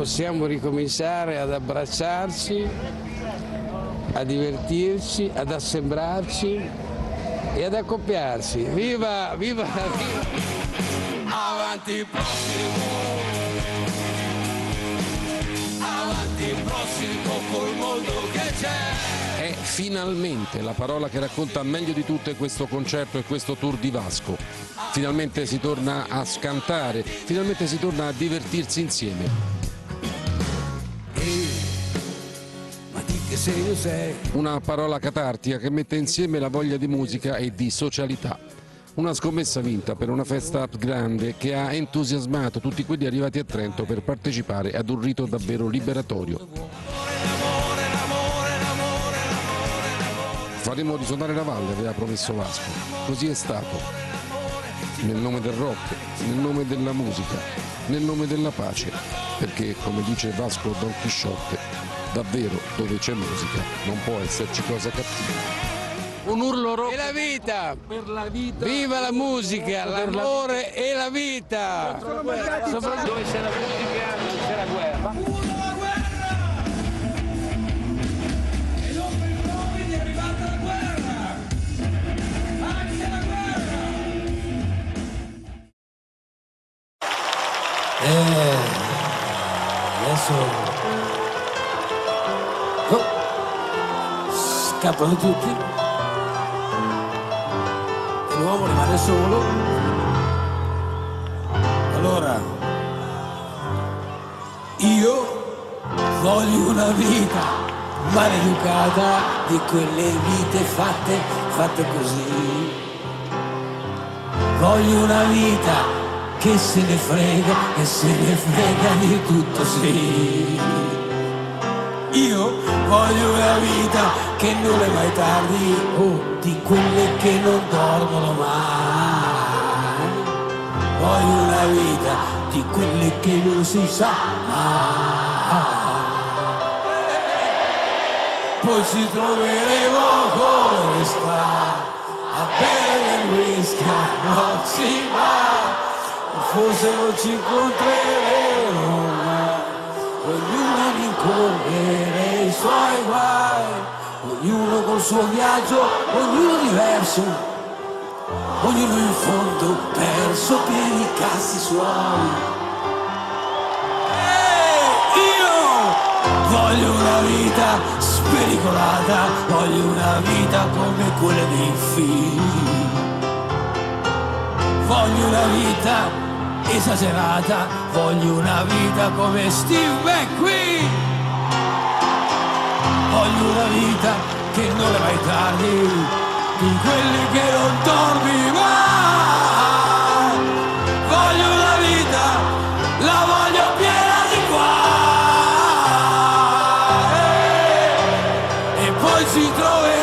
possiamo ricominciare ad abbracciarci, a divertirci, ad assembrarci e ad accoppiarsi. Viva, viva! Avanti prossimo! Avanti prossimo col mondo che c'è! Finalmente la parola che racconta meglio di tutte questo concerto e questo tour di Vasco. Finalmente si torna a scantare, finalmente si torna a divertirsi insieme. Ma di che segno sei? Una parola catartica che mette insieme la voglia di musica e di socialità. Una scommessa vinta per una festa grande che ha entusiasmato tutti quelli arrivati a Trento per partecipare ad un rito davvero liberatorio. Faremo risuonare la valle, aveva promesso Vasco. Così è stato. Nel nome del rock, nel nome della musica, nel nome della pace. Perché, come dice Vasco Don Chisciotte, davvero dove c'è musica non può esserci cosa cattiva. Un urlo rock E la vita! per la vita. Viva la musica, l'amore e la vita! Dove c'è la musica adesso oh, scappano tutti e l'uomo rimane solo. Allora, io voglio una vita maleducata di quelle vite fatte, fatte così. Voglio una vita che se ne frega, che se ne frega di tutto sì. Io voglio una vita che non è mai tardi, oh, di quelle che non dormono mai. Voglio una vita di quelle che non si sa mai. Poi ci troveremo come sta a bere il whisky a Rossi Bar. Forse non ci incontreremo mai, ognuno rincorrere i suoi guai, ognuno col suo viaggio, ognuno diverso, ognuno in fondo perso per i cazzi suoi. E io voglio una vita spericolata, voglio una vita come quella dei film. Voglio una vita esagerata, voglio una vita come Steve McQueen. Voglio una vita che non è mai tardi, di quelli che non dormi mai. Voglio una vita, la voglio piena di guai. E poi ci troveremo